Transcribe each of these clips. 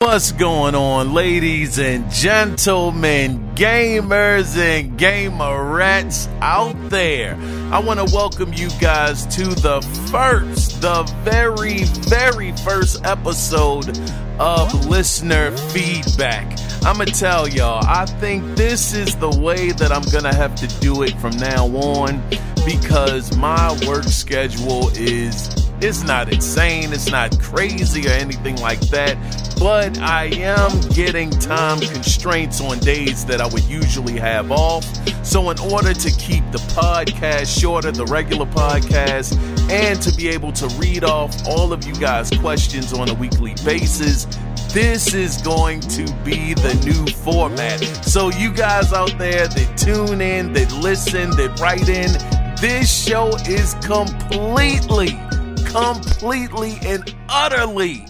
What's going on, ladies and gentlemen, gamers and gamerettes out there? I want to welcome you guys to the first, the very, very first episode of listener feedback. I'm gonna tell y'all, I think this is the way that I'm gonna have to do it from now on because my work schedule is it's not insane, it's not crazy or anything like that, but I am getting time constraints on days that I would usually have off. So, in order to keep the podcast shorter, the regular podcast, and to be able to read off all of you guys' questions on a weekly basis, this is going to be the new format. So, you guys out there that tune in, that listen, that write in, this show is completely completely and utterly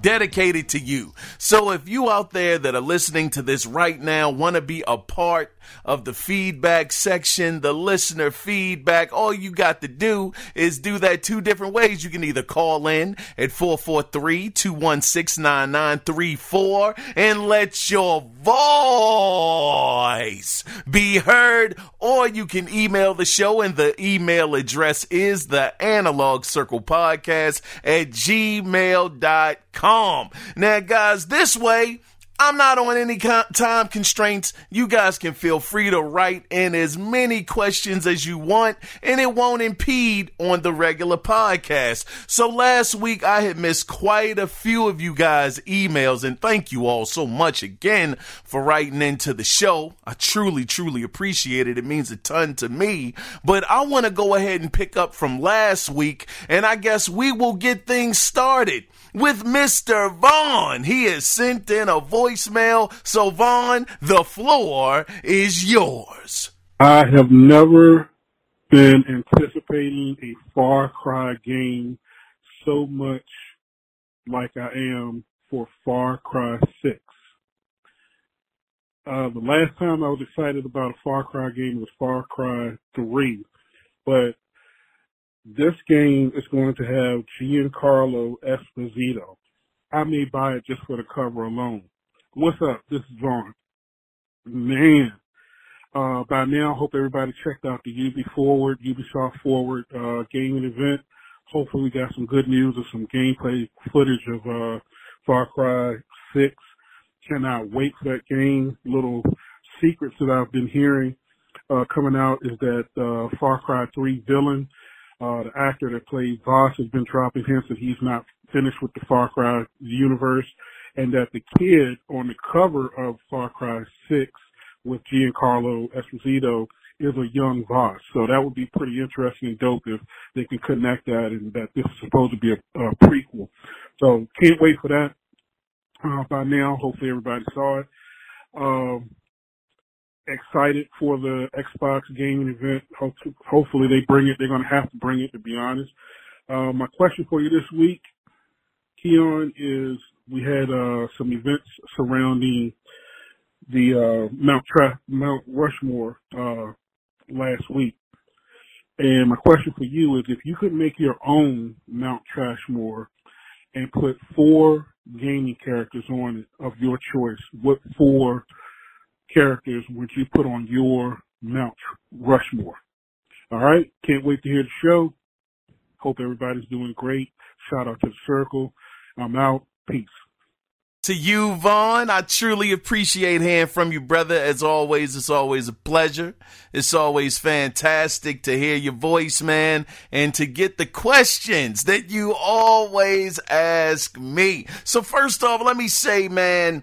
dedicated to you. So if you out there that are listening to this right now want to be a part of the feedback section, the listener feedback, all you got to do is do that two different ways. You can either call in at 443-216-9934 and let your voice be heard, or you can email the show and the email address is the analog circle podcast at gmail.com. Now guys, this way, I'm not on any time constraints. You guys can feel free to write in as many questions as you want, and it won't impede on the regular podcast. So last week I had missed quite a few of you guys' emails, and thank you all so much again for writing into the show. I truly, truly appreciate it. It means a ton to me. But I want to go ahead and pick up from last week, and I guess we will get things started with Mr. Vaughn. He has sent in a voicemail. So, Vaughn, the floor is yours. I have never been anticipating a Far Cry game so much like I am for Far Cry 6. Uh, the last time I was excited about a Far Cry game was Far Cry 3, but this game is going to have Giancarlo Esposito. I may buy it just for the cover alone. What's up? This is Vaughn. Man, uh, by now, I hope everybody checked out the UB Forward, Ubisoft Forward, uh, gaming event. Hopefully we got some good news or some gameplay footage of, uh, Far Cry 6. Cannot wait for that game. Little secrets that I've been hearing, uh, coming out is that, uh, Far Cry 3 villain uh, the actor that played Vaas has been dropping hints that he's not finished with the Far Cry universe and that the kid on the cover of Far Cry 6 with Giancarlo Esposito is a young Vaas. So that would be pretty interesting and dope if they can connect that and that this is supposed to be a, a prequel. So can't wait for that. Uh, by now, hopefully everybody saw it. Um, excited for the Xbox gaming event. Hopefully they bring it. They're going to have to bring it, to be honest. Uh, my question for you this week, Kiaun, is we had uh, some events surrounding the uh, Mount Tra- Mount Rushmore uh, last week. And my question for you is if you could make your own Mount Trashmore and put four gaming characters on it of your choice, what four characters would you put on your Mount Rushmore? All right. Can't wait to hear the show. Hope everybody's doing great. Shout out to the circle. I'm out. Peace. To you, Vaughn, I truly appreciate hearing from you, brother. As always, it's always a pleasure. It's always fantastic to hear your voice, man, and to get the questions that you always ask me. So first off, let me say, man,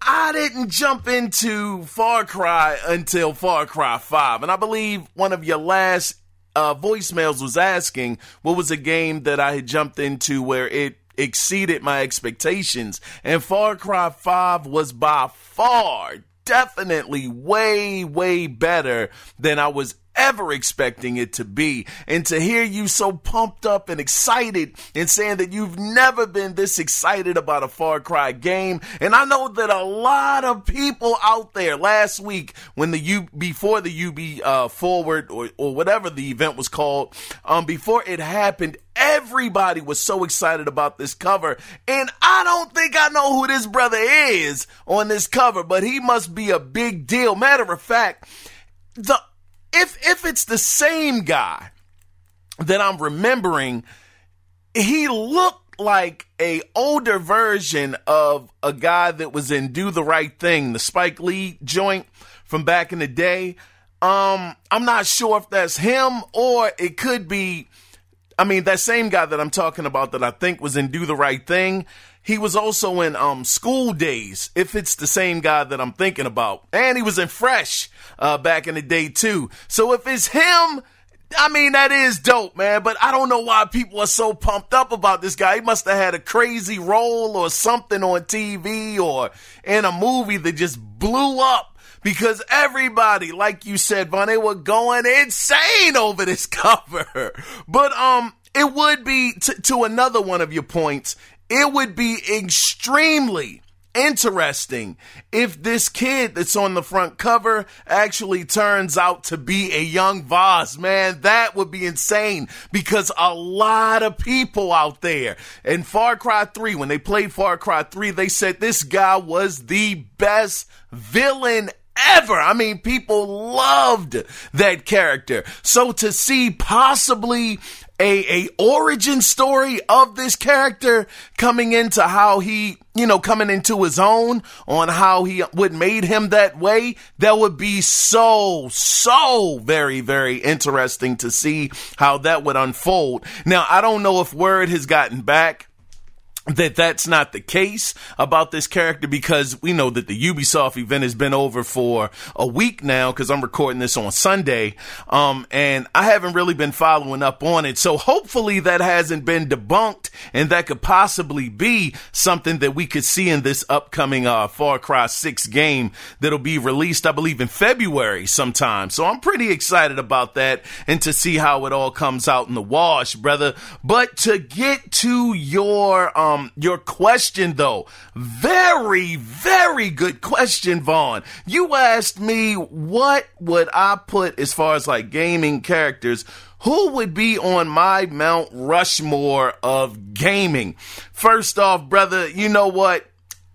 I didn't jump into Far Cry until Far Cry 5. And I believe one of your last uh, voicemails was asking what was a game that I had jumped into where it exceeded my expectations. And Far Cry 5 was by far, definitely way, way better than I was ever expecting it to be. And to hear you so pumped up and excited and saying that you've never been this excited about a Far Cry game. And I know that a lot of people out there last week when the U, before the UB uh, forward or, or whatever the event was called, um, before it happened, everybody was so excited about this cover. And I don't think I know who this brother is on this cover, but he must be a big deal. Matter of fact, the if if it's the same guy that I'm remembering, he looked like a older version of a guy that was in Do the Right Thing, the Spike Lee joint from back in the day. Um, I'm not sure if that's him or it could be I mean that same guy that I'm talking about that I think was in Do the Right Thing. He was also in um, School Daze, if it's the same guy that I'm thinking about. And he was in Fresh uh, back in the day, too. So if it's him, I mean, that is dope, man. But I don't know why people are so pumped up about this guy. He must have had a crazy role or something on TV or in a movie that just blew up because everybody, like you said, Vaughn, they were going insane over this cover. But um, it would be to, to another one of your points it would be extremely interesting if this kid that's on the front cover actually turns out to be a young Vaas. Man, that would be insane because a lot of people out there in Far Cry 3, when they played Far Cry 3, they said this guy was the best villain ever. I mean, people loved that character. So to see possibly a, a origin story of this character coming into how he, you know, coming into his own on how he would made him that way. That would be so, so very, very interesting to see how that would unfold. Now, I don't know if word has gotten back that that's not the case about this character because we know that the Ubisoft event has been over for a week now because I'm recording this on Sunday. Um, and I haven't really been following up on it. So hopefully that hasn't been debunked and that could possibly be something that we could see in this upcoming, uh, Far Cry 6 game that'll be released, I believe, in February sometime. So I'm pretty excited about that and to see how it all comes out in the wash, brother. But to get to your, um, um, your question though, very, very good question, Vaughn. You asked me what would I put as far as like gaming characters. Who would be on my Mount Rushmore of gaming? First off, brother, you know what?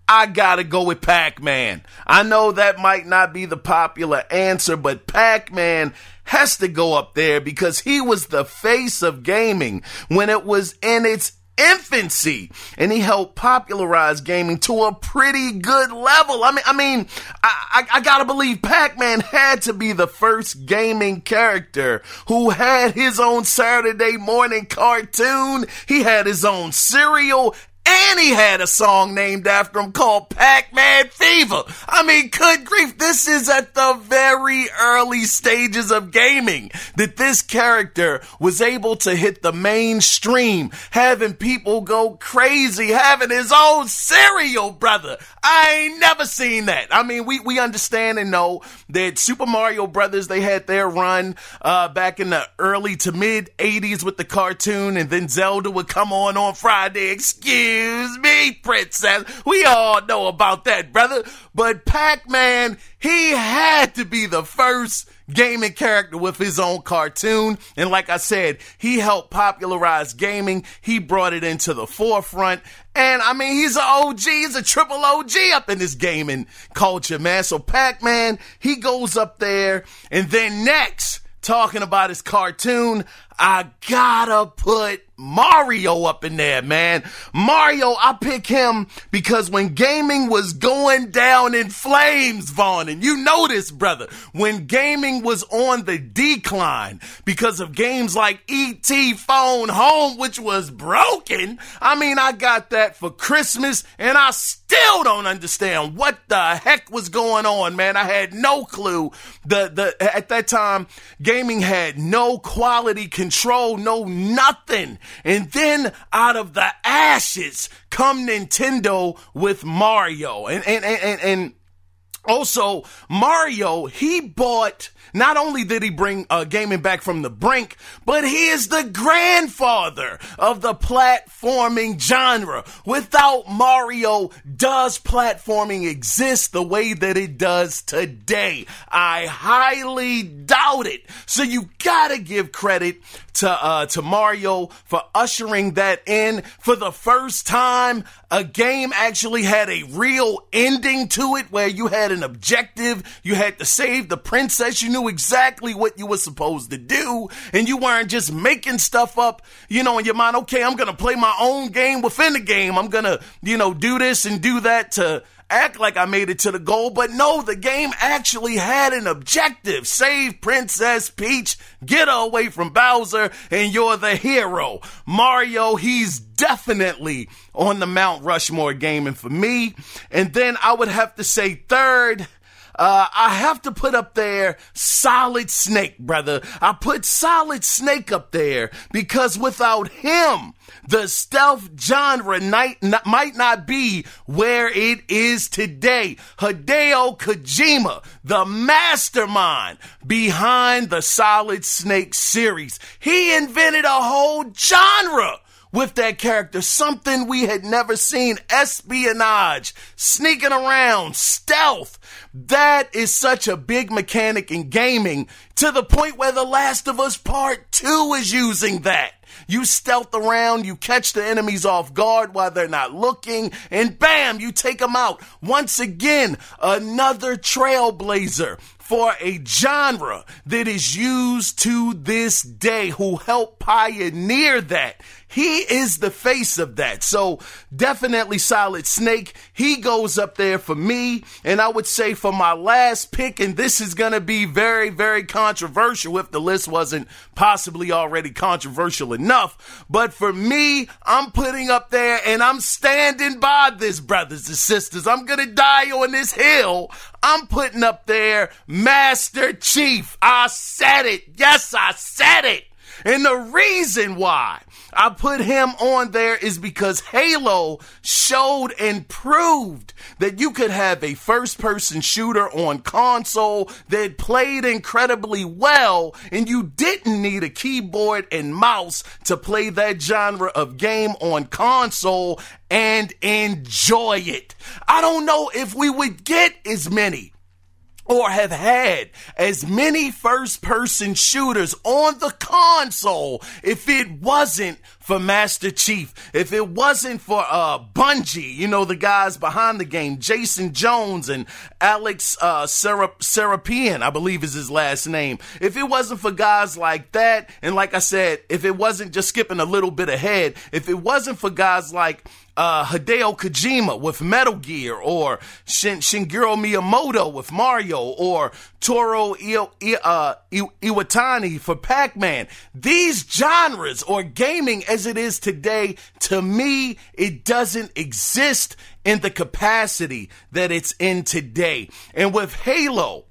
I gotta go with Pac-Man. I know that might not be the popular answer, but Pac-Man has to go up there because he was the face of gaming when it was in its infancy and he helped popularize gaming to a pretty good level. I mean, I mean, I, I, I gotta believe Pac-Man had to be the first gaming character who had his own Saturday morning cartoon. He had his own cereal and he had a song named after him called Pac-Man Fever. I mean, good grief, this is at the very early stages of gaming that this character was able to hit the mainstream, having people go crazy, having his own cereal, brother. I ain't never seen that. I mean, we, we understand and know that Super Mario Brothers, they had their run, uh, back in the early to mid 80s with the cartoon and then Zelda would come on on Friday. Excuse Excuse me, princess. We all know about that, brother. But Pac-Man, he had to be the first gaming character with his own cartoon. And like I said, he helped popularize gaming. He brought it into the forefront. And I mean, he's an OG. He's a triple OG up in this gaming culture, man. So Pac-Man, he goes up there. And then next, talking about his cartoon, I gotta put Mario up in there, man. Mario, I pick him because when gaming was going down in flames, Vaughn, and you know this, brother, when gaming was on the decline because of games like E.T. Phone Home, which was broken. I mean, I got that for Christmas and I still don't understand what the heck was going on, man. I had no clue. The, the, at that time, gaming had no quality control, no nothing. And then out of the ashes come Nintendo with Mario. And, and, and, and, Also, Mario, he bought not only did he bring uh, gaming back from the brink, but he is the grandfather of the platforming genre. Without Mario, does platforming exist the way that it does today? I highly doubt it. So you gotta give credit to uh, to Mario for ushering that in for the first time. A game actually had a real ending to it where you had an objective. You had to save the princess. You knew exactly what you were supposed to do, and you weren't just making stuff up. You know, in your mind. Okay, I'm gonna play my own game within the game. I'm gonna, you know, do this and do that to act like I made it to the goal, but no, the game actually had an objective. Save Princess Peach, get her away from Bowser, and you're the hero. Mario, he's definitely on the Mount Rushmore gaming for me. And then I would have to say third, uh, I have to put up there Solid Snake, brother. I put Solid Snake up there because without him, the stealth genre not, might not be where it is today. Hideo Kojima, the mastermind behind the Solid Snake series, he invented a whole genre with that character, something we had never seen espionage, sneaking around, stealth. That is such a big mechanic in gaming to the point where The Last of Us Part 2 is using that. You stealth around, you catch the enemies off guard while they're not looking, and bam, you take them out. Once again, another trailblazer for a genre that is used to this day who helped pioneer that. He is the face of that. So definitely Solid Snake. He goes up there for me. And I would say for my last pick, and this is going to be very, very controversial if the list wasn't possibly already controversial enough. But for me, I'm putting up there and I'm standing by this, brothers and sisters. I'm going to die on this hill. I'm putting up there Master Chief. I said it. Yes, I said it. And the reason why I put him on there is because Halo showed and proved that you could have a first person shooter on console that played incredibly well and you didn't need a keyboard and mouse to play that genre of game on console and enjoy it. I don't know if we would get as many or have had as many first person shooters on the console if it wasn't for Master Chief, if it wasn't for uh Bungie, you know the guys behind the game, Jason Jones and Alex uh Seropian, I believe is his last name. If it wasn't for guys like that, and like I said, if it wasn't just skipping a little bit ahead, if it wasn't for guys like uh, Hideo Kojima with Metal Gear, or Shin- Miyamoto with Mario, or Toru I- I- uh, I- Iwatani for Pac-Man. These genres, or gaming as it is today, to me, it doesn't exist in the capacity that it's in today. And with Halo,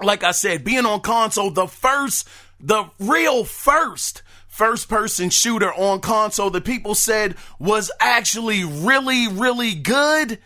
like I said, being on console, the first, the real first first person shooter on console that people said was actually really, really good.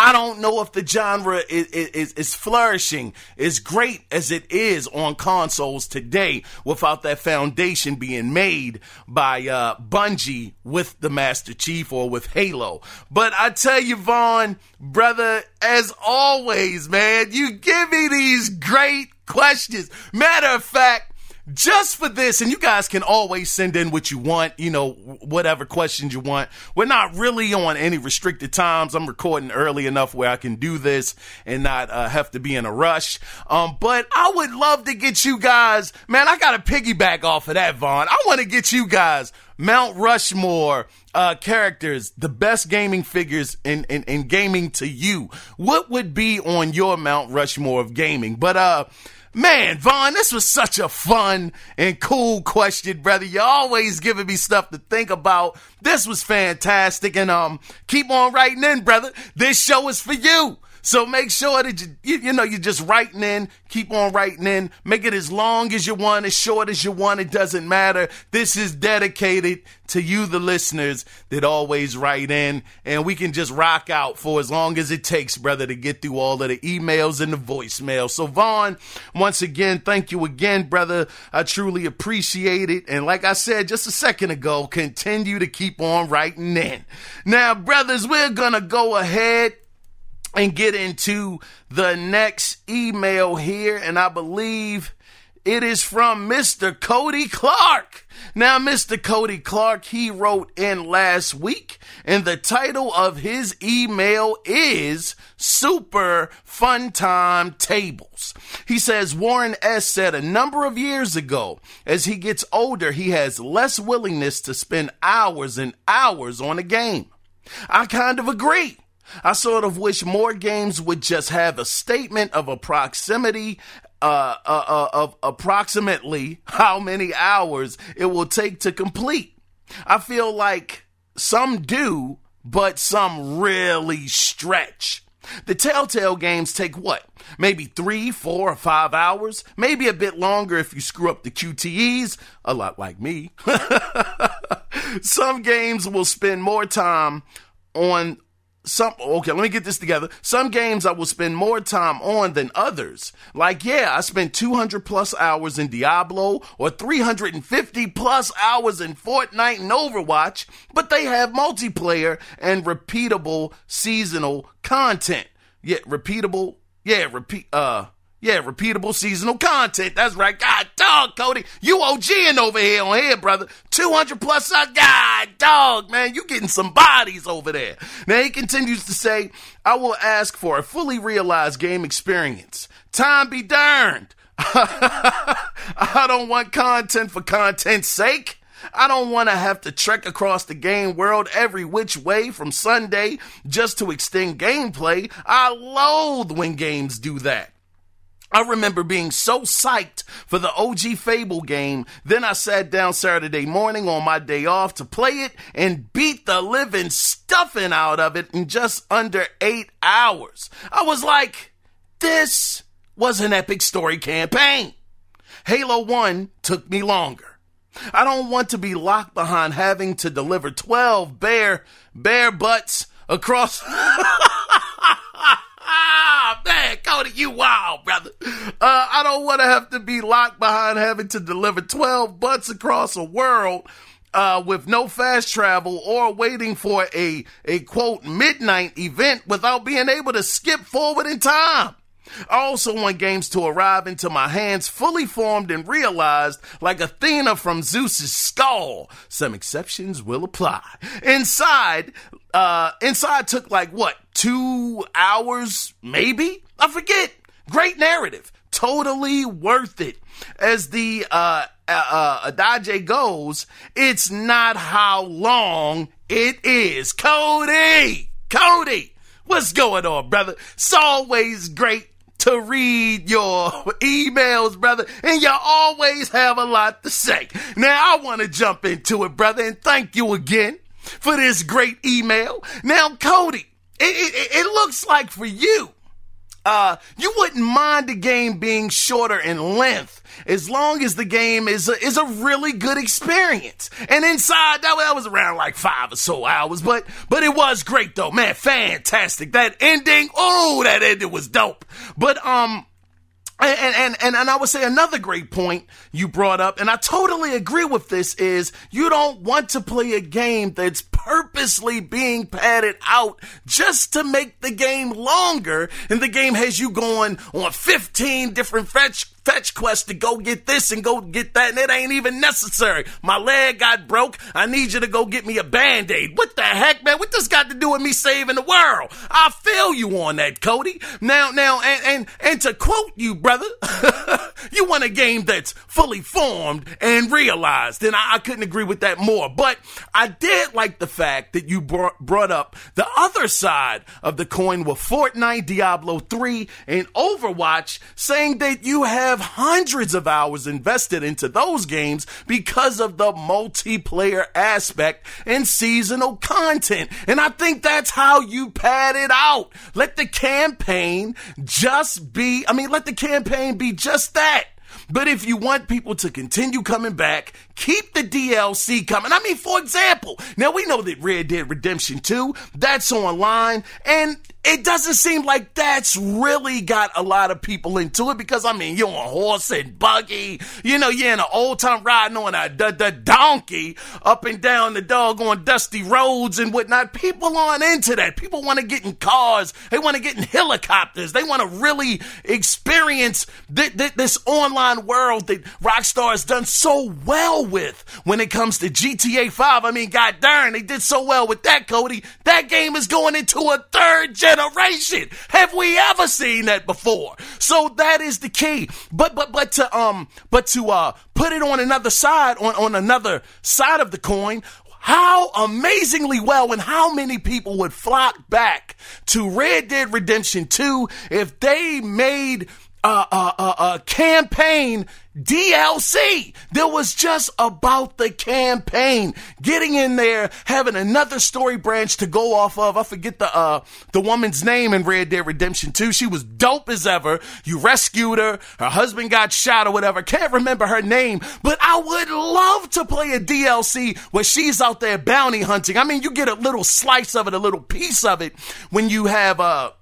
I don't know if the genre is, is, is, flourishing as great as it is on consoles today without that foundation being made by uh, Bungie with the Master Chief or with Halo. But I tell you, Vaughn, brother, as always, man, you give me these great questions. Matter of fact, just for this, and you guys can always send in what you want, you know, whatever questions you want. We're not really on any restricted times. I'm recording early enough where I can do this and not uh, have to be in a rush. Um, but I would love to get you guys, man, I got to piggyback off of that, Vaughn. I want to get you guys Mount Rushmore uh, characters, the best gaming figures in, in, in gaming to you. What would be on your Mount Rushmore of gaming? But, uh, Man, Vaughn, this was such a fun and cool question, brother. You're always giving me stuff to think about. This was fantastic. And um, keep on writing in, brother. This show is for you. So make sure that you, you, you know, you're just writing in, keep on writing in, make it as long as you want, as short as you want. It doesn't matter. This is dedicated to you, the listeners that always write in and we can just rock out for as long as it takes, brother, to get through all of the emails and the voicemail. So Vaughn, once again, thank you again, brother. I truly appreciate it. And like I said just a second ago, continue to keep on writing in. Now, brothers, we're to go ahead and get into the next email here. And I believe it is from Mr. Cody Clark. Now, Mr. Cody Clark, he wrote in last week, and the title of his email is Super Fun Time Tables. He says Warren S. said a number of years ago, as he gets older, he has less willingness to spend hours and hours on a game. I kind of agree. I sort of wish more games would just have a statement of a proximity uh, uh, uh, of approximately how many hours it will take to complete. I feel like some do, but some really stretch. The Telltale games take what? Maybe three, four, or five hours? Maybe a bit longer if you screw up the QTEs, a lot like me. Some games will spend more time on some okay let me get this together. Some games i will spend more time on than others. Like yeah i spent 200 plus hours in diablo or 350 plus hours in fortnite and overwatch but they have multiplayer and repeatable seasonal content. Yeah repeatable yeah repeat uh yeah, repeatable seasonal content. That's right. God dog, Cody. You OGing over here on here, brother. 200 plus uh, God dog, man. You getting some bodies over there. Now he continues to say, I will ask for a fully realized game experience. Time be darned. I don't want content for content's sake. I don't want to have to trek across the game world every which way from Sunday just to extend gameplay. I loathe when games do that. I remember being so psyched for the OG Fable game. Then I sat down Saturday morning on my day off to play it and beat the living stuffing out of it in just under eight hours. I was like, this was an epic story campaign. Halo 1 took me longer. I don't want to be locked behind having to deliver 12 bare, bare butts across. Ah, man, Cody, you wild, brother. Uh, I don't want to have to be locked behind having to deliver 12 butts across a world uh, with no fast travel or waiting for a, a quote midnight event without being able to skip forward in time. I also want games to arrive into my hands fully formed and realized like Athena from Zeus's skull. Some exceptions will apply. Inside, uh, inside took like what, two hours, maybe? I forget. Great narrative. Totally worth it. As the, uh, uh, uh, adage goes, it's not how long it is. Cody! Cody! What's going on, brother? It's always great to read your emails, brother, and you always have a lot to say. Now, I want to jump into it, brother, and thank you again for this great email. Now, Cody, it, it, it looks like for you, uh, you wouldn't mind the game being shorter in length as long as the game is a, is a really good experience. And inside that, that was around like five or so hours, but but it was great though, man, fantastic. That ending, oh, that ending was dope. But um, and, and, and, and I would say another great point you brought up, and I totally agree with this, is you don't want to play a game that's purposely being padded out just to make the game longer, and the game has you going on 15 different fetch fetch quest to go get this and go get that, and it ain't even necessary. My leg got broke. I need you to go get me a band aid. What the heck, man? What this got to do with me saving the world? I feel you on that, Cody. Now, now, and and and to quote you, brother, you want a game that's fully formed and realized, and I, I, couldn't agree with that more. But I did like the fact that you brought, brought up the other side of the coin with Fortnite, Diablo 3, and Overwatch, saying that you have have hundreds of hours invested into those games because of the multiplayer aspect and seasonal content. And I think that's how you pad it out. Let the campaign just be, I mean, let the campaign be just that. But if you want people to continue coming back, keep the DLC coming. I mean, for example, now we know that Red Dead Redemption 2, that's online, and it doesn't seem like that's really got a lot of people into it because I mean you're on horse and buggy, you know you're in an old time riding on a the, the donkey up and down the doggone dusty roads and whatnot. People aren't into that. People want to get in cars. They want to get in helicopters. They want to really experience th- th- this online world that Rockstar has done so well with when it comes to GTA 5. I mean, god darn, they did so well with that, Cody. That game is going into a third generation generation. Have we ever seen that before? So that is the key. But but but to um but to uh put it on another side on on another side of the coin, how amazingly well and how many people would flock back to Red Dead Redemption 2 if they made a, a, a, a campaign DLC. There was just about the campaign. Getting in there, having another story branch to go off of. I forget the uh the woman's name in Red Dead Redemption 2. She was dope as ever. You rescued her. Her husband got shot or whatever. Can't remember her name, but I would love to play a DLC where she's out there bounty hunting. I mean, you get a little slice of it, a little piece of it when you have uh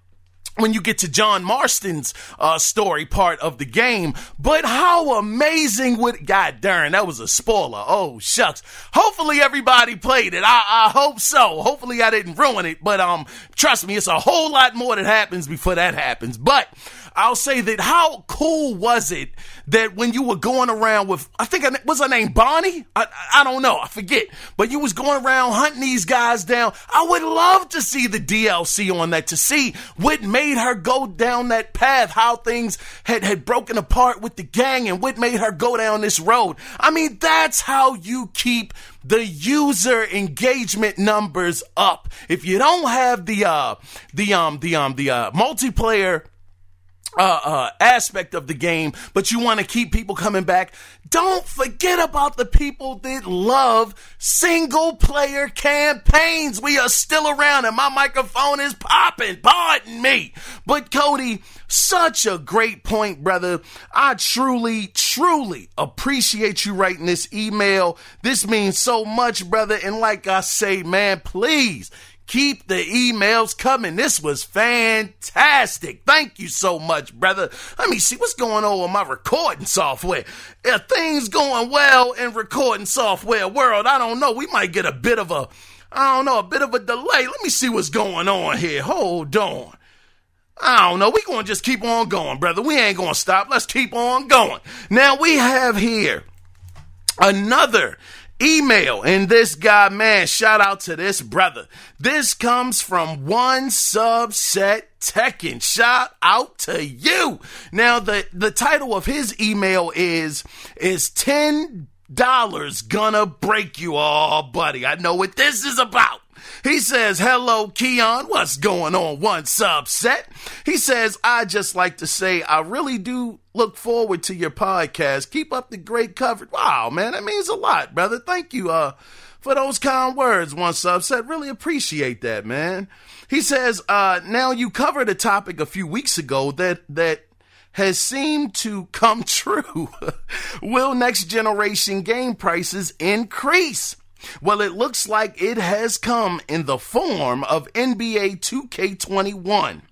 when you get to John Marston's uh, story part of the game. But how amazing would God darn that was a spoiler. Oh shucks. Hopefully everybody played it. I, I hope so. Hopefully I didn't ruin it. But um, trust me, it's a whole lot more that happens before that happens. But I'll say that how cool was it that when you were going around with, I think, was her name Bonnie? I, I don't know. I forget. But you was going around hunting these guys down. I would love to see the DLC on that to see what made her go down that path, how things had, had broken apart with the gang and what made her go down this road. I mean, that's how you keep the user engagement numbers up. If you don't have the uh the um the um the uh multiplayer uh, uh, aspect of the game, but you want to keep people coming back. Don't forget about the people that love single player campaigns. We are still around and my microphone is popping. Pardon me. But Cody, such a great point, brother. I truly, truly appreciate you writing this email. This means so much, brother. And like I say, man, please Keep the emails coming. This was fantastic. Thank you so much, brother. Let me see what's going on with my recording software. If things going well in recording software world, I don't know. We might get a bit of a, I don't know, a bit of a delay. Let me see what's going on here. Hold on. I don't know. we going to just keep on going, brother. We ain't going to stop. Let's keep on going. Now we have here another email. And this guy, man, shout out to this brother. This comes from one subset Tekken. Shout out to you. Now, the, the title of his email is, is 10 dollars gonna break you all, buddy. I know what this is about. He says, Hello, Kiaun. What's going on? One subset. He says, I just like to say, I really do look forward to your podcast. Keep up the great coverage. Wow, man, that means a lot, brother. Thank you, uh, for those kind words, one subset. Really appreciate that, man. He says, uh, now you covered a topic a few weeks ago that, that has seemed to come true. Will next generation game prices increase? Well, it looks like it has come in the form of NBA 2K21.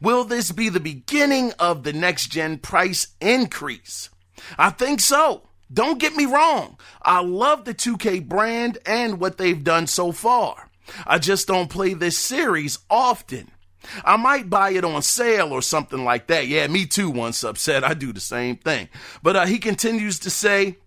Will this be the beginning of the next gen price increase? I think so. Don't get me wrong. I love the 2K brand and what they've done so far. I just don't play this series often. I might buy it on sale or something like that. Yeah, me too, one subset. I do the same thing. But uh, he continues to say,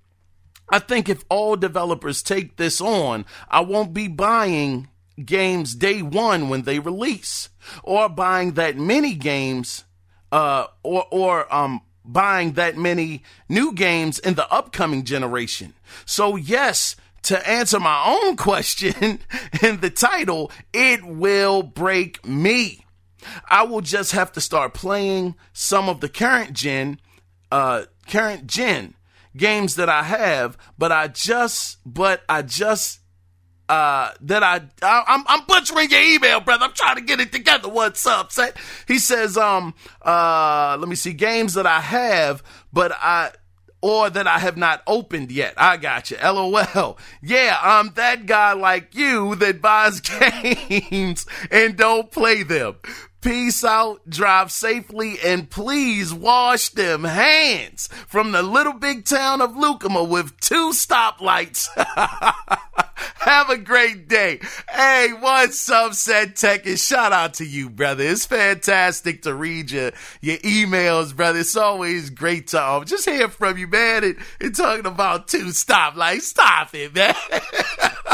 I think if all developers take this on, I won't be buying games day one when they release, or buying that many games, uh, or or um buying that many new games in the upcoming generation. So yes, to answer my own question in the title, it will break me. I will just have to start playing some of the current gen, uh, current gen games that I have, but I just, but I just, uh, that I, I I'm, I'm butchering your email, brother. I'm trying to get it together. What's up? Say, he says, um, uh, let me see games that I have, but I, or that I have not opened yet. I got you. LOL. Yeah, I'm that guy like you that buys games and don't play them. Peace out, drive safely, and please wash them hands from the little big town of Lucama with two stoplights. Have a great day. Hey, what's up, Said Tech? And shout out to you, brother. It's fantastic to read your, your emails, brother. It's always great to um, just hear from you, man. And, and talking about two stoplights. Stop it, man.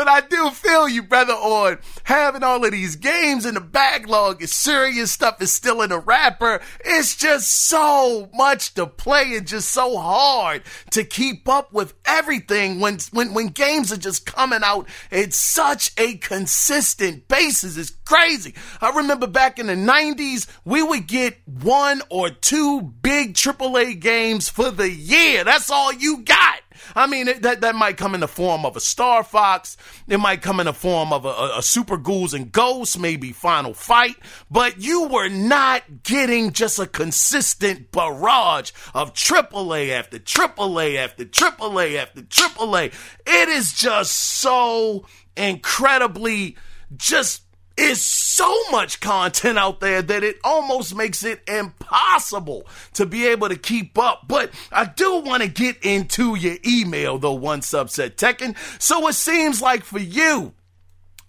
but I do feel you, brother, on having all of these games in the backlog is serious stuff is still in the wrapper. It's just so much to play and just so hard to keep up with everything when when when games are just coming out at such a consistent basis. It's crazy. I remember back in the 90s, we would get one or two big AAA games for the year. That's all you got. I mean, it, that, that might come in the form of a Star Fox. It might come in the form of a, a, a Super Ghouls and Ghosts, maybe Final Fight. But you were not getting just a consistent barrage of AAA after AAA after AAA after AAA. It is just so incredibly just is so much content out there that it almost makes it impossible to be able to keep up. But I do want to get into your email though, one subset Tekken. So it seems like for you,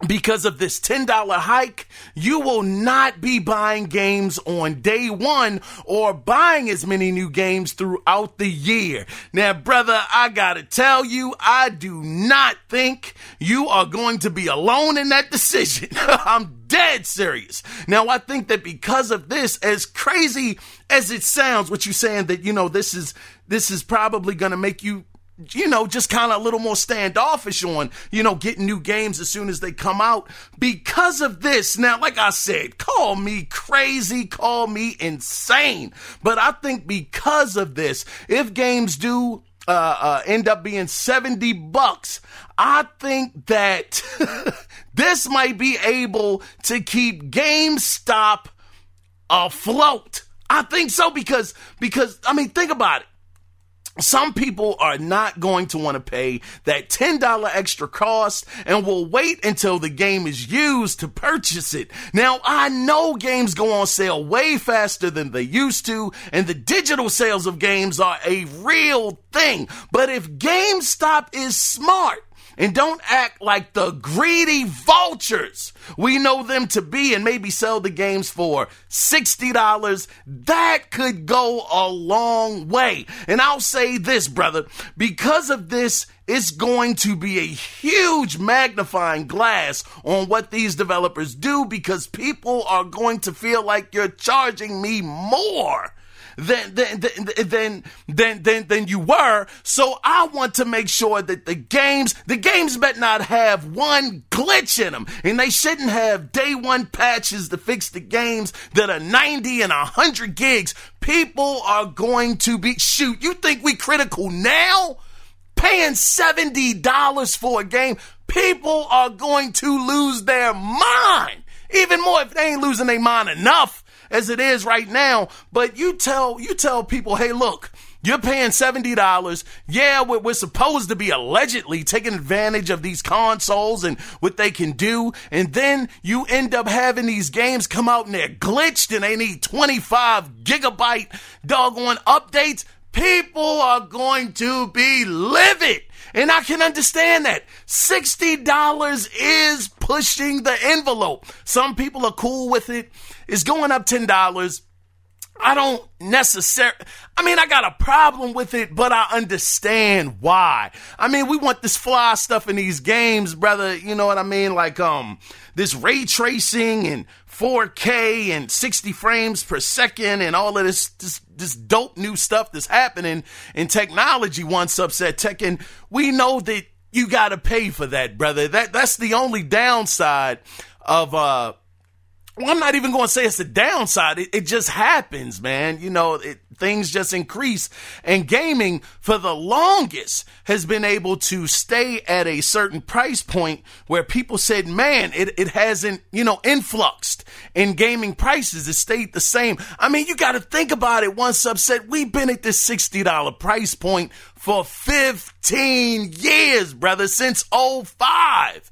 because of this $10 hike, you will not be buying games on day one or buying as many new games throughout the year. Now, brother, I gotta tell you, I do not think you are going to be alone in that decision. I'm dead serious. Now, I think that because of this, as crazy as it sounds, what you're saying that, you know, this is, this is probably gonna make you you know, just kind of a little more standoffish on, you know, getting new games as soon as they come out because of this. Now, like I said, call me crazy, call me insane, but I think because of this, if games do uh, uh, end up being 70 bucks, I think that this might be able to keep GameStop afloat. I think so because, because, I mean, think about it some people are not going to want to pay that $10 extra cost and will wait until the game is used to purchase it. Now, I know games go on sale way faster than they used to, and the digital sales of games are a real thing. But if GameStop is smart, and don't act like the greedy vultures we know them to be and maybe sell the games for $60. That could go a long way. And I'll say this, brother, because of this, it's going to be a huge magnifying glass on what these developers do because people are going to feel like you're charging me more than than than than than, than you were. So I want to make sure that the games the games better not have one glitch in them, and they shouldn't have day one patches to fix the games that are 90 and 100 gigs. People are going to be shoot. You think we critical now? Paying $70 for a game, people are going to lose their mind. Even more if they ain't losing their mind enough as it is right now. But you tell you tell people, hey, look. You're paying $70. Yeah, we're, we're, supposed to be allegedly taking advantage of these consoles and what they can do. And then you end up having these games come out and they're glitched and they need 25 gigabyte doggone updates. People are going to be livid. And I can understand that. $60 is pushing the envelope. Some people are cool with it. It's going up $10. I don't necessarily, I mean, I got a problem with it, but I understand why. I mean, we want this fly stuff in these games, brother. You know what I mean? Like, um, this ray tracing and 4K and 60 frames per second and all of this, this, this dope new stuff that's happening in technology, one subset tech. And we know that you got to pay for that, brother. That, that's the only downside of, uh, well, I'm not even going to say it's a downside. It, it just happens, man. You know, it, things just increase. And gaming, for the longest, has been able to stay at a certain price point where people said, man, it, it hasn't, you know, influxed in gaming prices. It stayed the same. I mean, you got to think about it. One sub said, we've been at this $60 price point for 15 years, brother, since 05.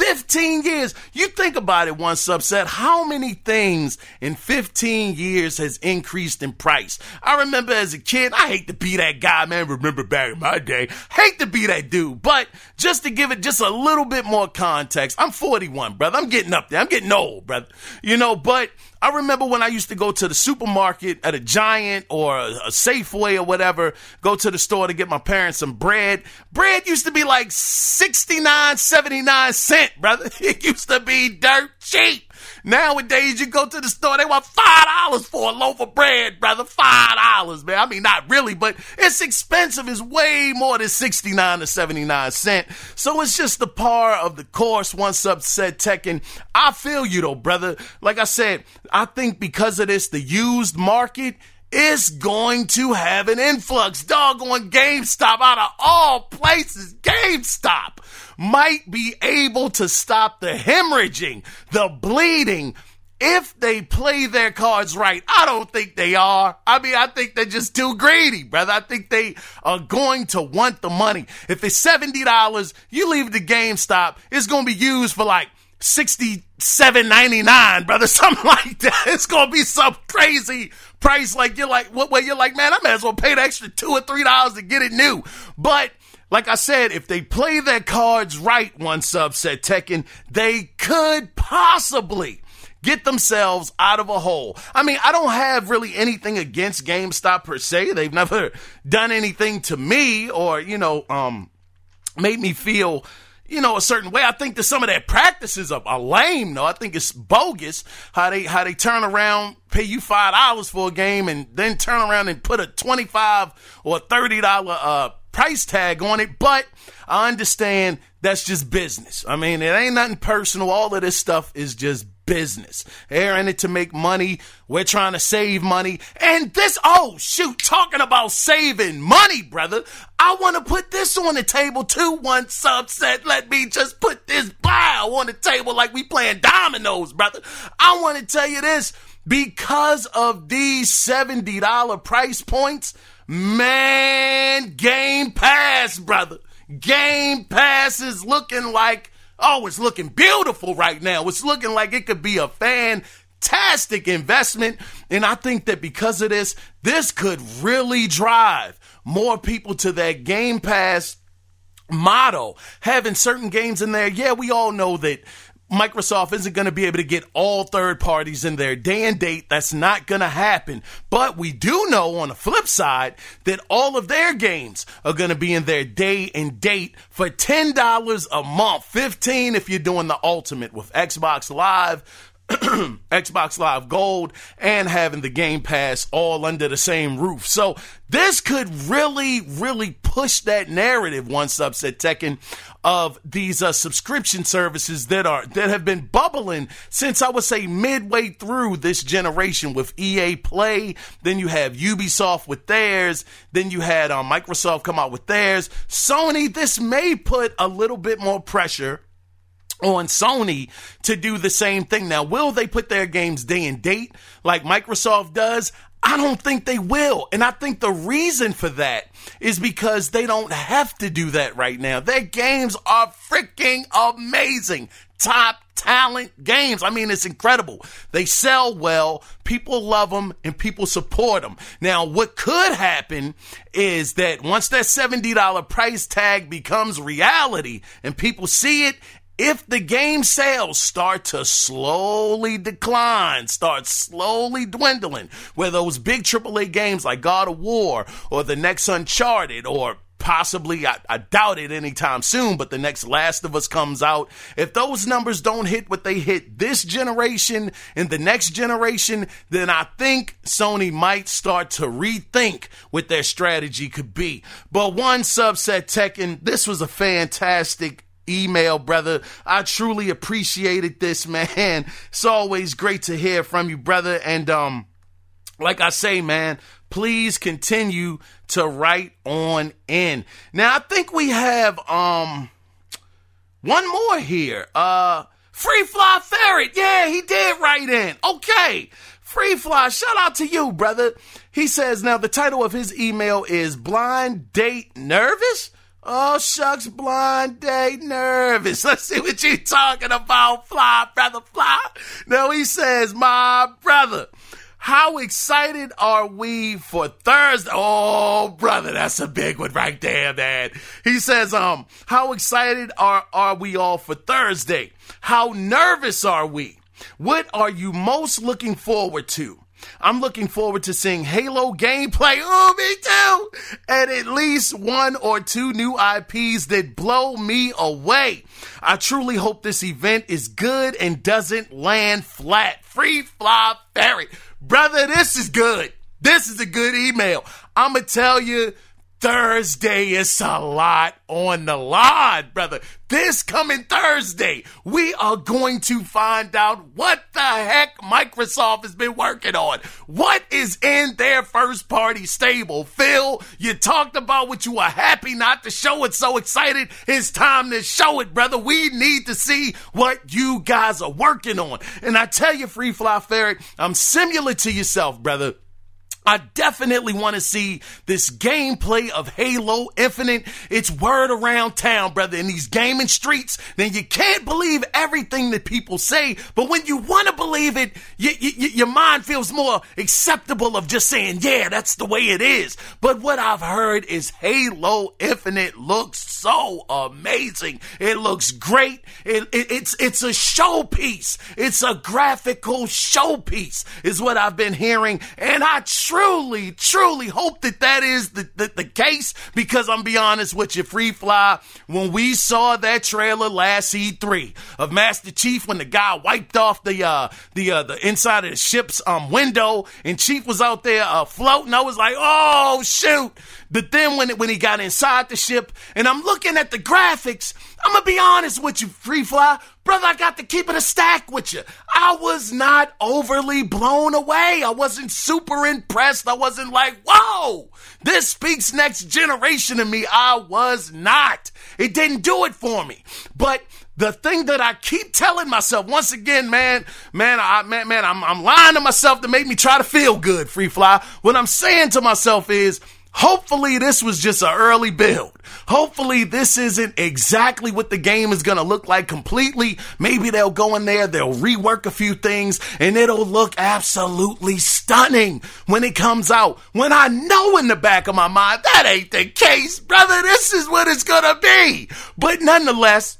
15 years. You think about it, one subset, how many things in 15 years has increased in price? I remember as a kid, I hate to be that guy, man. Remember back in my day, hate to be that dude. But just to give it just a little bit more context, I'm 41, brother. I'm getting up there. I'm getting old, brother. You know, but I remember when I used to go to the supermarket at a Giant or a, Safeway or whatever, go to the store to get my parents some bread. Bread used to be like 69, 79 cent, brother. It used to be dirt cheap. Nowadays, you go to the store, they want five dollars for a loaf of bread, brother. Five dollars, man. I mean, not really, but it's expensive. It's way more than sixty nine to seventy nine cent. So it's just the par of the course. Once said Tekken. I feel you though, brother. Like I said, I think because of this, the used market is going to have an influx. Doggone GameStop out of all places. GameStop might be able to stop the hemorrhaging, the bleeding, if they play their cards right. I don't think they are. I mean, I think they're just too greedy, brother. I think they are going to want the money. If it's $70, you leave the GameStop, it's going to be used for like sixty-seven ninety-nine, brother, something like that. It's gonna be some crazy price. Like you're like, what? Well, you're like, man, I might as well pay the extra two or three dollars to get it new. But like I said, if they play their cards right, one subset Tekken, they could possibly get themselves out of a hole. I mean, I don't have really anything against GameStop per se. They've never done anything to me or, you know, um, made me feel you know, a certain way. I think that some of their practices are, are, lame, though. I think it's bogus how they how they turn around, pay you five dollars for a game, and then turn around and put a twenty five or thirty dollar uh, price tag on it, but I understand that's just business. I mean, it ain't nothing personal. All of this stuff is just business. They're in it to make money. We're trying to save money. And this, oh shoot, talking about saving money, brother. I want to put this on the table too. One subset. Let me just put this bio on the table like we playing dominoes, brother. I want to tell you this because of these $70 price points. Man, Game Pass, brother. Game Pass is looking like, oh, it's looking beautiful right now. It's looking like it could be a fantastic investment. And I think that because of this, this could really drive more people to that Game Pass model. Having certain games in there. Yeah, we all know that Microsoft isn't going to be able to get all third parties in their day and date. That's not going to happen. But we do know on the flip side that all of their games are going to be in their day and date for $10 a month. 15 if you're doing the ultimate with Xbox Live, Xbox Live Gold and having the Game Pass all under the same roof. So this could really, really push that narrative, one subset Tekken, of these uh, subscription services that are that have been bubbling since I would say midway through this generation with EA Play. Then you have Ubisoft with theirs. Then you had uh, Microsoft come out with theirs. Sony, this may put a little bit more pressure on Sony to do the same thing. Now, will they put their games day and date like Microsoft does? I don't think they will. And I think the reason for that is because they don't have to do that right now. Their games are freaking amazing. Top talent games. I mean, it's incredible. They sell well, people love them, and people support them. Now, what could happen is that once that $70 price tag becomes reality and people see it if the game sales start to slowly decline, start slowly dwindling, where those big AAA games like God of War or the next Uncharted or possibly, I, I, doubt it anytime soon, but the next Last of Us comes out. If those numbers don't hit what they hit this generation and the next generation, then I think Sony might start to rethink what their strategy could be. But one subset Tekken, this was a fantastic email, brother. I truly appreciated this, man. It's always great to hear from you, brother. And, um, like I say, man, please continue to write on in. Now, I think we have, um, one more here. Uh, Free Fly Ferret. Yeah, he did write in. Okay. Free Fly, shout out to you, brother. He says, now the title of his email is Blind Date Nervous? Oh, shucks, blind date nervous. Let's see what you're talking about, Fly, brother, Fly. Now he says, my brother, how excited are we for Thursday? Oh, brother, that's a big one right there, man. He says, um, how excited are, are we all for Thursday? How nervous are we? What are you most looking forward to? I'm looking forward to seeing Halo gameplay. Oh, me too. And at least one or two new IPs that blow me away. I truly hope this event is good and doesn't land flat. Free fly ferret. Brother, this is good. This is a good email. I'm going to tell you Thursday is a lot on the line, brother. This coming Thursday, we are going to find out what the heck Microsoft has been working on. What is in their first party stable? Phil, you talked about what you were happy not to show it, so excited. It's time to show it, brother. We need to see what you guys are working on. And I tell you, Free Fly Ferret, I'm similar to yourself, brother. I definitely want to see this gameplay of Halo Infinite. It's word around town, brother, in these gaming streets. Then you can't believe everything that people say, but when you want to believe it, you, you, your mind feels more acceptable of just saying, yeah, that's the way it is. But what I've heard is Halo Infinite looks so amazing. It looks great. It, it, it's, it's a showpiece. It's a graphical showpiece is what I've been hearing. And I truly, truly hope that that is the, the, the case because I'm be honest with you, Free Fly, when we saw that trailer last E3 of Master Chief when the guy wiped off the, uh, the, uh, the inside of the ship's, um, window and Chief was out there, uh, floating, I was like, oh, shoot. But then when, it, when he got inside the ship and I'm looking at the graphics, I'm gonna be honest with you, Free Fly. Brother, I got to keep it a stack with you. I was not overly blown away. I wasn't super impressed. I wasn't like, whoa, this speaks next generation to me. I was not. It didn't do it for me. But the thing that I keep telling myself, once again, man, man, I, man, man, I'm, I'm lying to myself to make me try to feel good, Free Fly. What I'm saying to myself is, Hopefully this was just an early build. Hopefully this isn't exactly what the game is going to look like completely. Maybe they'll go in there, they'll rework a few things and it'll look absolutely stunning when it comes out. When I know in the back of my mind that ain't the case, brother, this is what it's going to be. But nonetheless,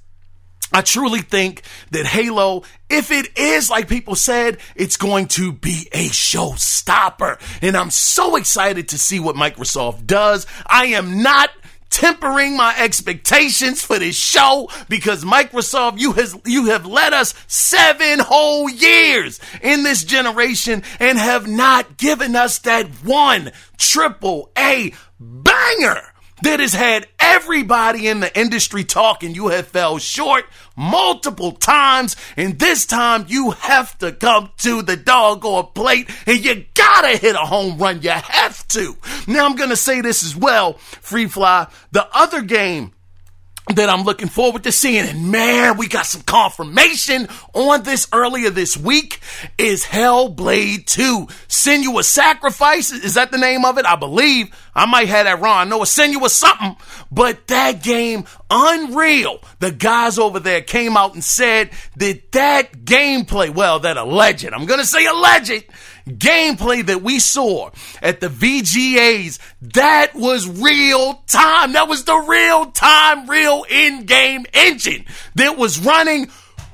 I truly think that Halo, if it is like people said, it's going to be a showstopper. And I'm so excited to see what Microsoft does. I am not tempering my expectations for this show because Microsoft, you has, you have led us seven whole years in this generation and have not given us that one triple A banger that has had everybody in the industry talking. You have fell short multiple times, and this time you have to come to the doggone plate and you gotta hit a home run. You have to. Now I'm gonna say this as well, Free Fly. The other game that I'm looking forward to seeing. And man, we got some confirmation on this earlier this week is Hellblade 2. Senua's Sacrifice. Is that the name of it? I believe. I might have that wrong. I know it's Senua's something, but that game, unreal. The guys over there came out and said that that gameplay, well, that alleged, I'm going to say alleged, gameplay that we saw at the VGAs, that was real time. That was the real time, real in game engine that was running.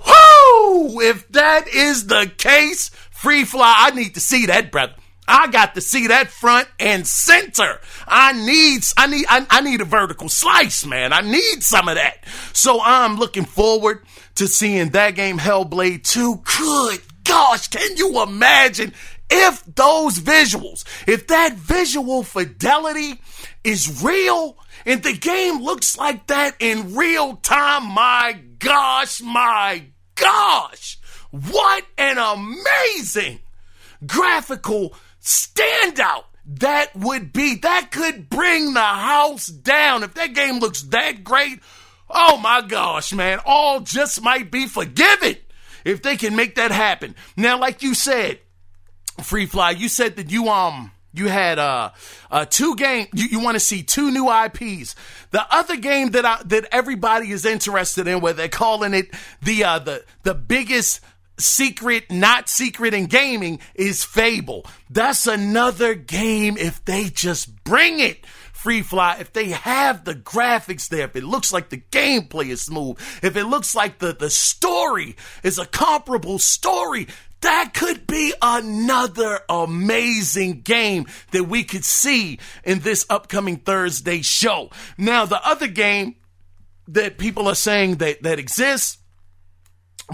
Whoo! If that is the case, free fly, I need to see that, brother. I got to see that front and center. I need, I need, I, I, need a vertical slice, man. I need some of that. So I'm looking forward to seeing that game, Hellblade 2. Good gosh, can you imagine if those visuals, if that visual fidelity is real and the game looks like that in real time, my gosh, my gosh, what an amazing graphical standout that would be. That could bring the house down. If that game looks that great, oh my gosh, man, all just might be forgiven if they can make that happen. Now, like you said, Free Fly, you said that you um you had uh, uh two game you, you want to see two new IPs. The other game that I, that everybody is interested in where they're calling it the uh the the biggest secret, not secret in gaming is Fable. That's another game if they just bring it. Free Fly, if they have the graphics there, if it looks like the gameplay is smooth, if it looks like the, the story is a comparable story, that could be another amazing game that we could see in this upcoming Thursday show. Now, the other game that people are saying that, that exists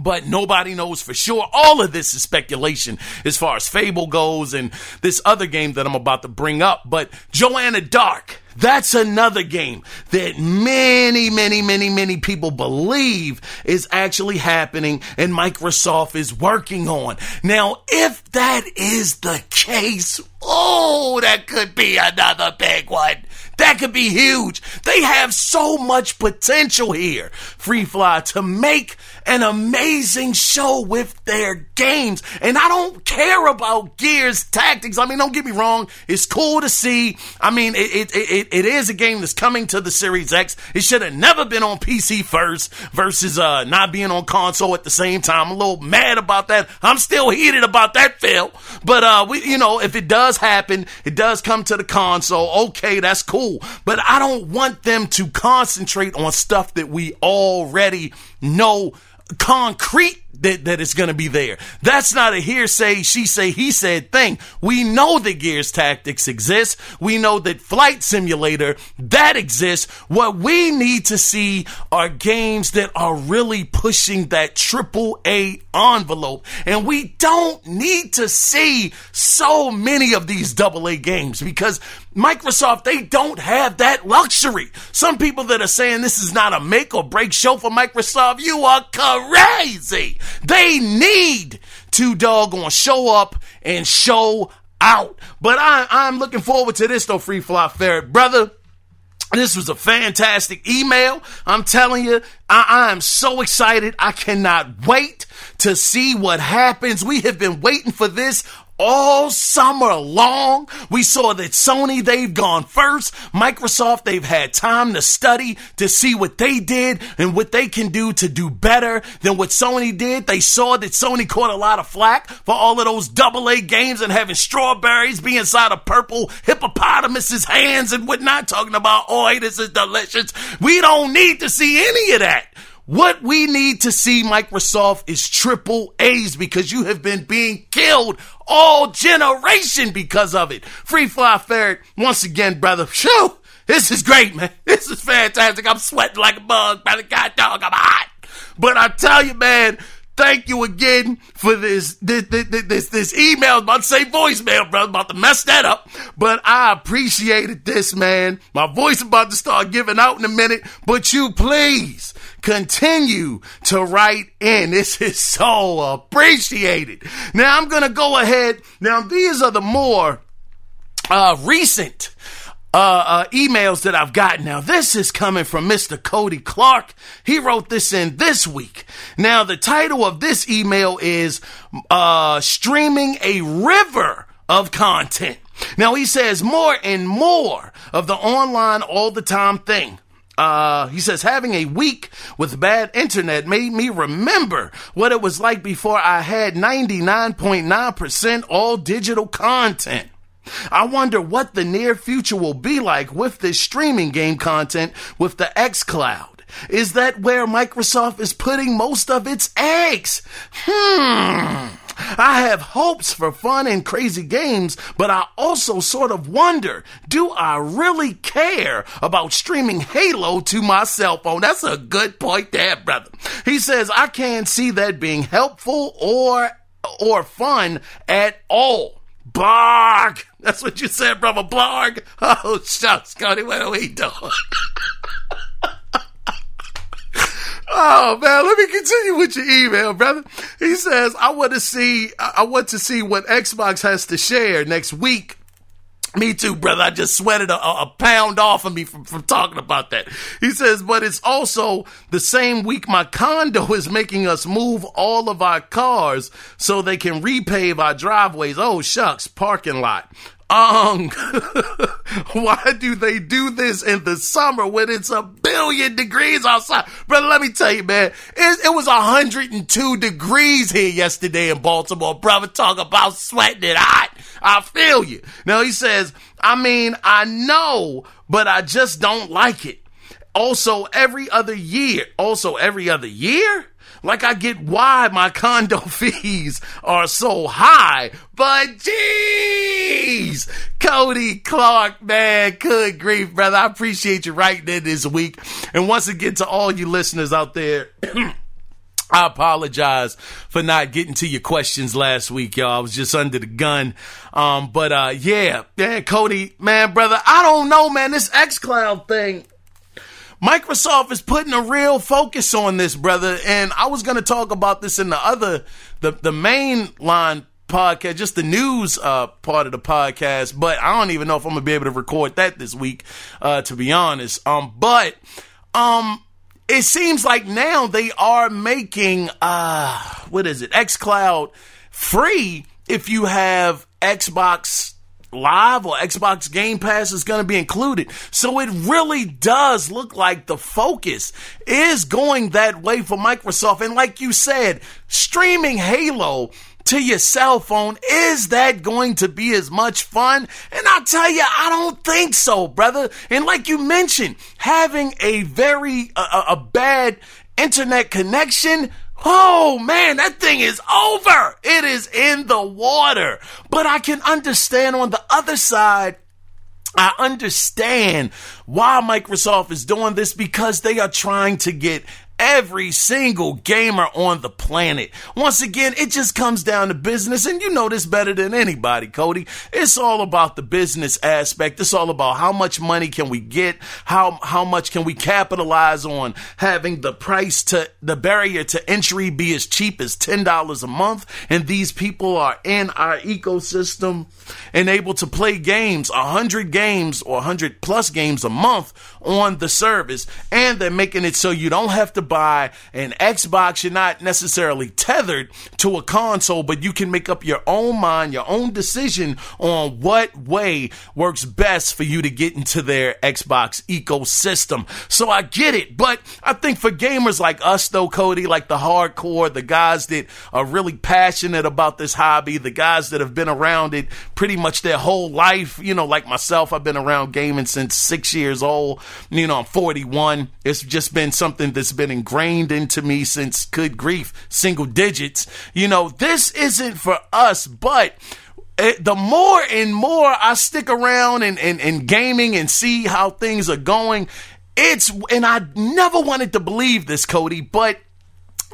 but nobody knows for sure. All of this is speculation as far as Fable goes and this other game that I'm about to bring up. But Joanna Dark, that's another game that many, many, many, many people believe is actually happening and Microsoft is working on. Now, if that is the case, oh, that could be another big one. That could be huge. They have so much potential here, Free Fly, to make an amazing show with their games. And I don't care about Gears tactics. I mean, don't get me wrong. It's cool to see. I mean, it, it, it, it is a game that's coming to the Series X. It should have never been on PC first versus, uh, not being on console at the same time. I'm a little mad about that. I'm still heated about that, Phil. But, uh, we, you know, if it does happen, it does come to the console. Okay, that's cool. But I don't want them to concentrate on stuff that we already know concrete that, that is going to be there. That's not a hearsay, she say, he said thing. We know that Gears Tactics exists. We know that Flight Simulator, that exists. What we need to see are games that are really pushing that triple A envelope. And we don't need to see so many of these double A games because Microsoft, they don't have that luxury. Some people that are saying this is not a make or break show for Microsoft, you are crazy. They need to doggone show up and show out. But I, I'm looking forward to this though, Free Fly Ferret. Brother, this was a fantastic email. I'm telling you, I, I, am so excited. I cannot wait to see what happens. We have been waiting for this all summer long. We saw that Sony, they've gone first. Microsoft, they've had time to study to see what they did and what they can do to do better than what Sony did. They saw that Sony caught a lot of flack for all of those double A games and having strawberries be inside of purple hippopotamus's hands and whatnot, talking about, oh, this is delicious. We don't need to see any of that. What we need to see, Microsoft, is triple A's because you have been being killed all generation because of it. Free Fly Ferret, once again, brother. Shoo! This is great, man. This is fantastic. I'm sweating like a bug, brother. God dog, I'm hot. But I tell you, man, thank you again for this this this this, this email. I'm about to say voicemail, brother. I'm about to mess that up, but I appreciated this, man. My voice about to start giving out in a minute, but you please continue to write in. This is so appreciated. Now I'm gonna go ahead. Now these are the more uh, recent uh, uh, emails that I've got now. This is coming from Mr. Cody Clark. He wrote this in this week. Now, the title of this email is uh, Streaming a River of Content. Now, he says more and more of the online all the time thing. Uh, he says, having a week with bad internet made me remember what it was like before I had 99.9% all digital content. I wonder what the near future will be like with this streaming game content with the xCloud. Is that where Microsoft is putting most of its eggs? Hmm. I have hopes for fun and crazy games, but I also sort of wonder, do I really care about streaming Halo to my cell phone? That's a good point there, brother. He says, I can't see that being helpful or, or fun at all. Blarg. That's what you said, brother. Blarg. Oh, shucks, Cody. What are we doing? Oh man, let me continue with your email, brother. He says, I want to see, I want to see what Xbox has to share next week. Me too, brother. I just sweated a, a, pound off of me from, from talking about that. He says, but it's also the same week my condo is making us move all of our cars so they can repave our driveways. Oh, shucks, parking lot. Um, why do they do this in the summer when it's a billion degrees outside? Brother, let me tell you, man, it, it was 102 degrees here yesterday in Baltimore. Brother, talk about sweating it hot. I feel you. Now he says, I mean, I know, but I just don't like it. Also, every other year, also every other year, like I get why my condo fees are so high, but jeez, Cody Clark, man, good grief, brother. I appreciate you writing in this week. And once again, to all you listeners out there, I apologize for not getting to your questions last week, y'all. I was just under the gun. Um, but, uh, yeah, yeah, Cody, man, brother, I don't know, man, this xCloud thing, Microsoft is putting a real focus on this, brother. And I was going to talk about this in the other, the, the main line podcast, just the news uh, part of the podcast. But I don't even know if I'm gonna be able to record that this week, uh, to be honest. Um, but um, it seems like now they are making uh, what is it, XCloud free if you have Xbox Live or Xbox Game Pass is going to be included. So it really does look like the focus is going that way for Microsoft. And like you said, streaming Halo to your cell phone, is that going to be as much fun? And I'll tell you, I don't think so, brother. And like you mentioned, having a very, uh, a bad internet connection Oh man, that thing is over. It is in the water. But I can understand on the other side, I understand why Microsoft is doing this because they are trying to get every single gamer on the planet. Once again, it just comes down to business, and you know this better than anybody, Cody. It's all about the business aspect. It's all about how much money can we get, how how much can we capitalize on having the price to the barrier to entry be as cheap as ten dollars a month, and these people are in our ecosystem and able to play games, a hundred games or hundred plus games a month on the service, and they're making it so you don't have to buy an Xbox. You're not necessarily tethered to a console, but you can make up your own mind, your own decision on what way works best for you to get into their Xbox ecosystem. So I get it, but I think for gamers like us, though, Cody, like the hardcore, the guys that are really passionate about this hobby, the guys that have been around it pretty much their whole life, you know, like myself, I've been around gaming since six years old. You know, I'm 41. It's just been something that's been ingrained into me since good grief, single digits. You know, this isn't for us, but it, the more and more I stick around and, and, and gaming and see how things are going, it's, and I never wanted to believe this, Cody, but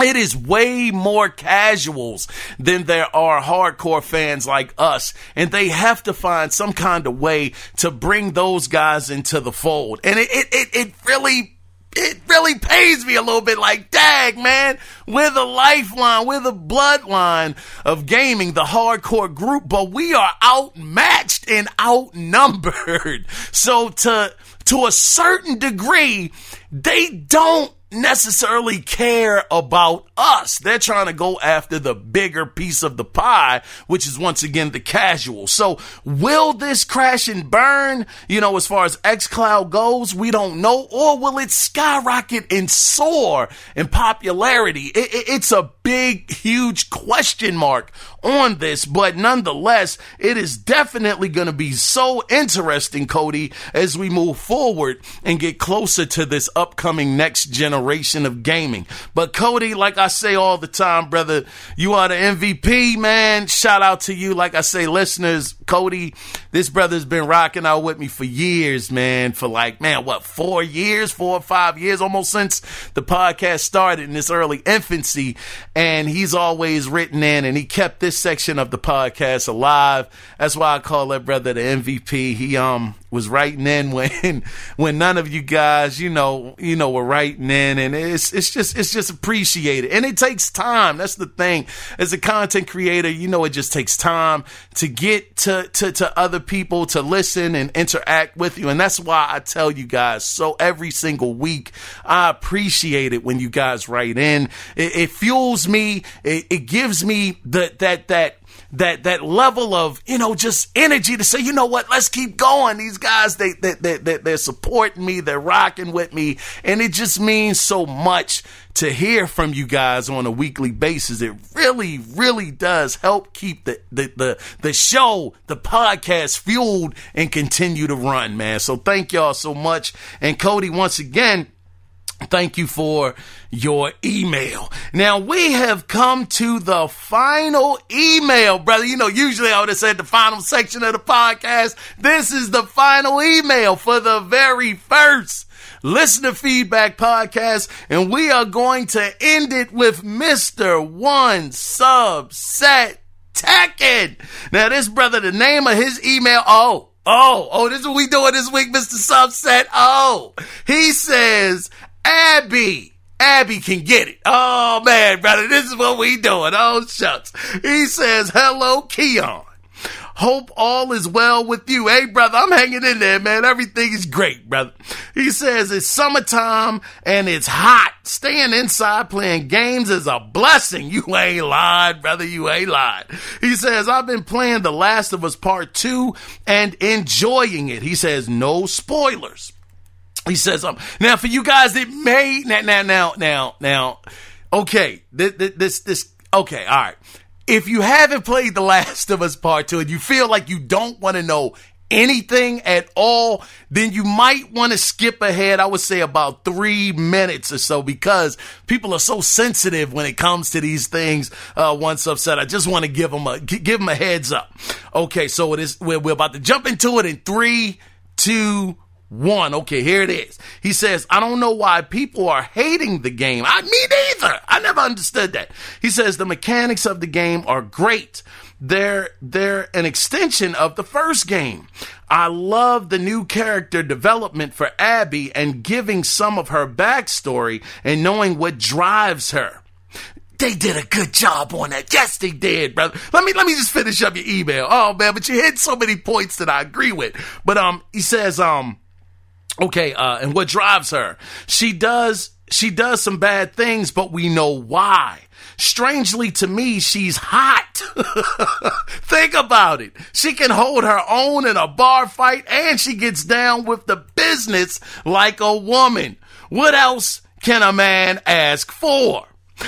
it is way more casuals than there are hardcore fans like us. And they have to find some kind of way to bring those guys into the fold. And it, it, it, it really it really pays me a little bit like, dag, man, we're the lifeline, we're the bloodline of gaming, the hardcore group, but we are outmatched and outnumbered. So to, to a certain degree, they don't necessarily care about us. They're trying to go after the bigger piece of the pie, which is once again the casual. So will this crash and burn, you know, as far as xCloud goes? We don't know. Or will it skyrocket and soar in popularity? It, it, it's a big, huge question mark on this, but nonetheless, it is definitely going to be so interesting, Cody, as we move forward and get closer to this upcoming next generation of gaming. But Cody, like I say all the time, brother, you are the MVP, man. Shout out to you. Like I say, listeners, Cody, this brother's been rocking out with me for years, man. For like, man, what, four years, four or five years, almost since the podcast started in this early infancy. And he's always written in and he kept this this section of the podcast alive. That's why I call that brother the MVP. He um was writing in when when none of you guys, you know, you know, were writing in, and it's it's just it's just appreciated, and it takes time. That's the thing. As a content creator, you know, it just takes time to get to to to other people to listen and interact with you, and that's why I tell you guys so every single week. I appreciate it when you guys write in. It, it fuels me. It, it gives me the that that that that level of you know just energy to say you know what let's keep going. These guys they they, they, they they're supporting me they're rocking with me. And it just means so much to hear from you guys on a weekly basis. It really really does help keep the the the, the show the podcast fueled and continue to run man. So thank y'all so much. And cody once again Thank you for your email. Now we have come to the final email, brother. You know, usually I would have said the final section of the podcast. This is the final email for the very first listener feedback podcast. And we are going to end it with Mr. One Subset Tekken. Now this brother, the name of his email, oh, Oh, oh, this is what we doing this week, Mr. Subset. Oh, he says, Abby. Abby can get it. Oh man, brother, this is what we doing. Oh shucks. He says, hello, Kiaun. Hope all is well with you. Hey, brother, I'm hanging in there, man. Everything is great, brother. He says it's summertime and it's hot. Staying inside playing games is a blessing. You ain't lied, brother. You ain't lied. He says, I've been playing The Last of Us Part 2 and enjoying it. He says, no spoilers. He says, um, now for you guys that may, now, now, now, now, now, okay, this, this, this, okay, all right. If you haven't played The Last of Us Part 2 and you feel like you don't want to know anything at all, then you might want to skip ahead. I would say about three minutes or so because people are so sensitive when it comes to these things. Uh, One Subset, I just want to give them a give them a heads up. Okay, so it is. We're, we're about to jump into it in three, two, one. Okay, here it is. He says, I don't know why people are hating the game. I, me neither. I never understood that. He says the mechanics of the game are great. They're, they're an extension of the first game. I love the new character development for Abby and giving some of her backstory and knowing what drives her. They did a good job on that. Yes, they did, brother. Let me let me just finish up your email. Oh man, but you hit so many points that I agree with. But um, he says um, Okay, uh, and what drives her? She does, she does some bad things, but we know why. Strangely to me, she's hot. Think about it. She can hold her own in a bar fight and she gets down with the business like a woman. What else can a man ask for?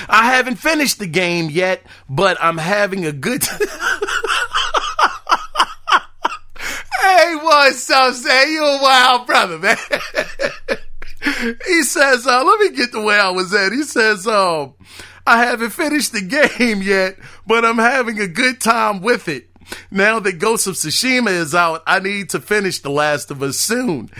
I haven't finished the game yet, but I'm having a good Hey, what's up, say you a wild brother, man. he says, uh, let me get the way I was at. He says, um, I haven't finished the game yet, but I'm having a good time with it. Now that Ghost of Tsushima is out, I need to finish The Last of Us soon.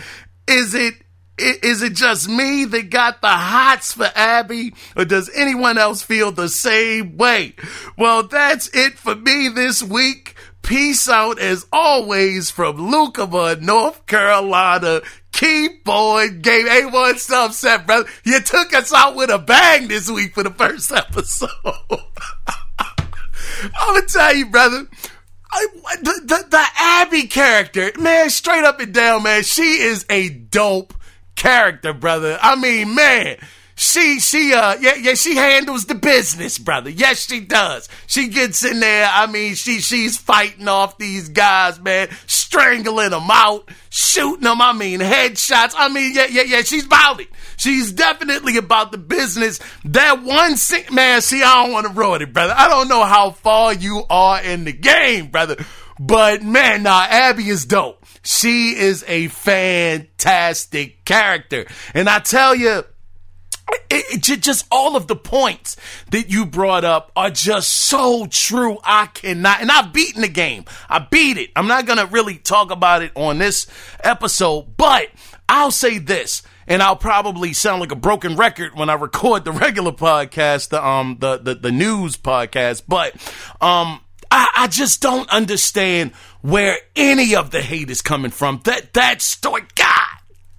Is it is it just me that got the hots for Abby, or does anyone else feel the same way? Well, that's it for me this week. Peace out as always from Leukewa, North Carolina. Keyboard game. Hey, what's up, Seth, brother? You took us out with a bang this week for the first episode. I'm gonna tell you, brother. I, the, the, the Abby character, man, straight up and down, man, she is a dope character, brother. I mean, man, she she uh yeah yeah she handles the business, brother. Yes, she does. She gets in there. I mean, she she's fighting off these guys, man, strangling them out, shooting them. I mean, headshots. I mean, yeah yeah yeah. She's it. She's definitely about the business. That one man. See, I don't want to ruin it, brother. I don't know how far you are in the game, brother. But man, nah, Abby is dope. She is a fantastic character. And I tell you, it, it, just all of the points that you brought up are just so true. I cannot, and I've beaten the game. I beat it. I'm not gonna really talk about it on this episode, but I'll say this, and I'll probably sound like a broken record when I record the regular podcast, the um the the, the news podcast. But um I, I just don't understand where any of the hate is coming from. That that story, God,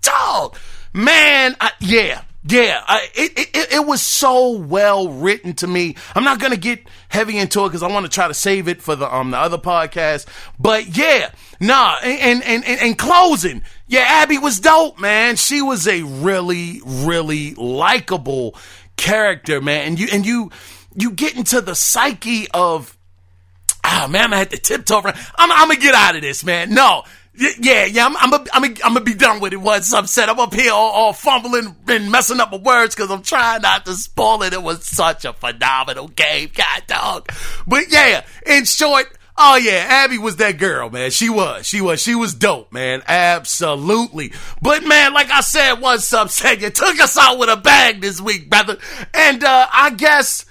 dog, man, I, yeah, yeah, I, it, it it was so well written to me. I'm not gonna get heavy into it because I want to try to save it for the um the other podcast. But yeah, nah, and and and, and closing, yeah, Abby was dope, man. She was a really really likable character, man, and you and you you get into the psyche of. Ah, man, I had to tiptoe around. I'm, I'm gonna get out of this, man. No, yeah, yeah, I'm, I'm, I'm, I'm gonna be done with it once I'm said. I'm up here all, all fumbling and messing up my words because I'm trying not to spoil it. It was such a phenomenal game, God dog. But yeah, in short, oh yeah, Abby was that girl, man. She was, she was, she was dope, man. Absolutely. But man, like I said, One Subset, you took us out with a bag this week, brother. And uh, I guess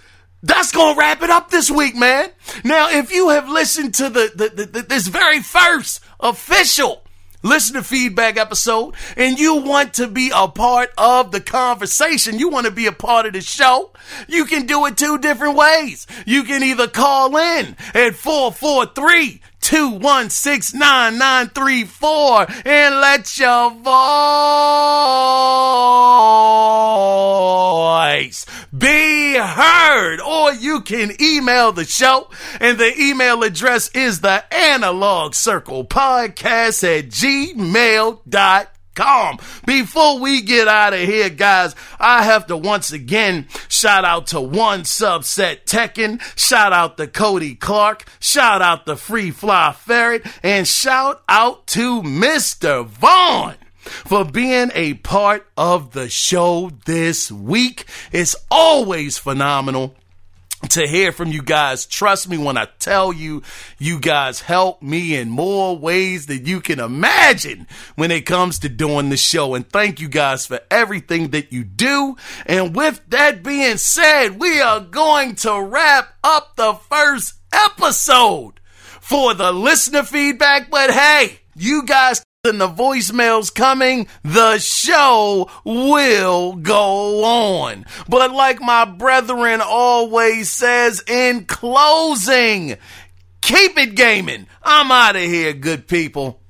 that's gonna wrap it up this week, man. Now, if you have listened to the, the, the, the this very first official listener feedback episode and you want to be a part of the conversation, you want to be a part of the show, you can do it two different ways. You can either call in at 443 216 9934 and let your voice be heard. Or you can email the show, and the email address is the analog circle podcast at gmail.com. Calm before we get out of here, guys, I have to once again shout out to One Subset Tekken, shout out to Cody Clark, shout out to Free Fly Ferret, and shout out to Mr. Vaughn for being a part of the show this week. It's always phenomenal to hear from you guys. Trust me when I tell you, you guys help me in more ways than you can imagine when it comes to doing the show. And thank you guys for everything that you do. And with that being said, we are going to wrap up the first episode for the listener feedback. But hey, you guys and the voicemails coming, the show will go on. But like my brethren always says in closing, keep it gaming. I'm out of here, good people.